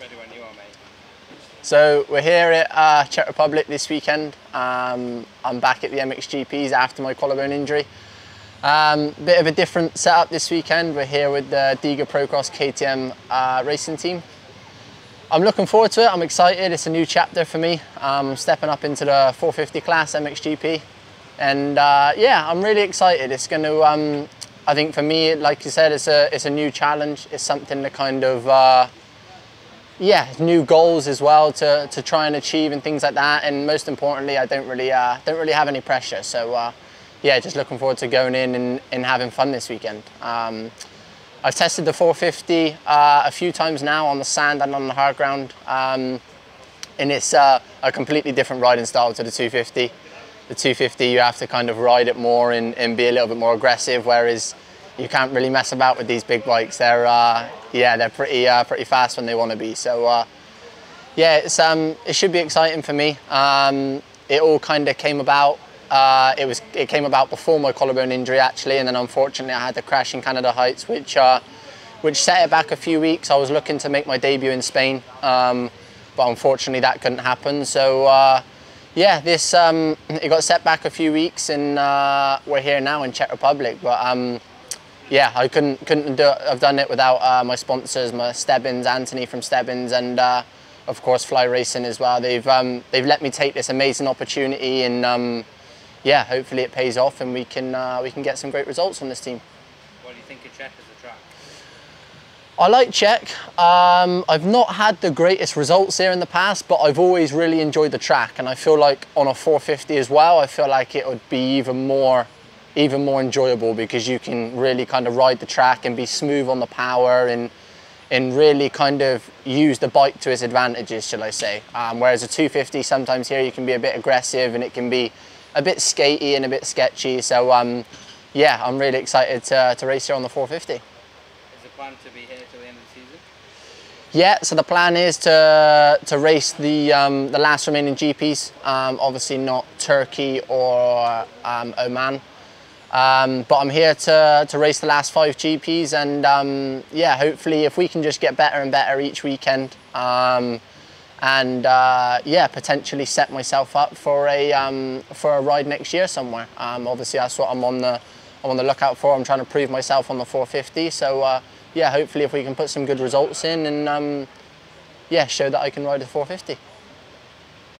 Ready when you are, mate. So we're here at uh, Czech Republic this weekend. Um, I'm back at the MXGPs after my collarbone injury. Um, bit of a different setup this weekend. We're here with the Diga Procross KTM uh, racing team. I'm looking forward to it. I'm excited. It's a new chapter for me. I'm stepping up into the 450 class MXGP, and uh, yeah, I'm really excited. It's going to, um, I think, for me, like you said, it's a it's a new challenge. It's something to kind of uh, yeah, new goals as well to, to try and achieve and things like that. And most importantly, I don't really uh, don't really have any pressure. So uh, yeah, just looking forward to going in and, and having fun this weekend. Um, I've tested the 450 uh, a few times now on the sand and on the hard ground, um, and it's uh, a completely different riding style to the 250. The 250, you have to kind of ride it more and, and be a little bit more aggressive, whereas you can't really mess about with these big bikes. They're uh, yeah, they're pretty uh, pretty fast when they want to be. So uh, yeah, it's um, it should be exciting for me. Um, it all kind of came about uh, it was it came about before my collarbone injury actually, and then unfortunately I had the crash in Canada Heights, which uh, which set it back a few weeks. I was looking to make my debut in Spain, um, but unfortunately that couldn't happen. So uh, yeah, this um, it got set back a few weeks, and uh, we're here now in Czech Republic. But um, yeah, I couldn't couldn't do, it, have done it without uh, my sponsors, my Stebbins, Anthony from Stebbins, and uh, of course Fly Racing as well. They've um, they've let me take this amazing opportunity and um, yeah, hopefully it pays off and we can uh, we can get some great results on this team. What do you think of Czech as a track? I like Czech. Um, I've not had the greatest results here in the past, but I've always really enjoyed the track, and I feel like on a 450 as well, I feel like it would be even more even more enjoyable because you can really kind of ride the track and be smooth on the power and and really kind of use the bike to its advantages, shall I say. Um, whereas a 250, sometimes here you can be a bit aggressive and it can be a bit skatey and a bit sketchy. So um, yeah, I'm really excited to, to race here on the 450. Is the plan to be here till the end of the season? Yeah, so the plan is to to race the um, the last remaining GPs. Um, obviously not Turkey or um, Oman, um, but I'm here to to race the last five GPs, and um, yeah, hopefully if we can just get better and better each weekend, um, and uh, yeah, potentially set myself up for a um, for a ride next year somewhere. Um, obviously, that's what I'm on the I'm on the lookout for. I'm trying to prove myself on the 450. So uh, yeah, hopefully, if we can put some good results in and um, yeah, show that I can ride a 450.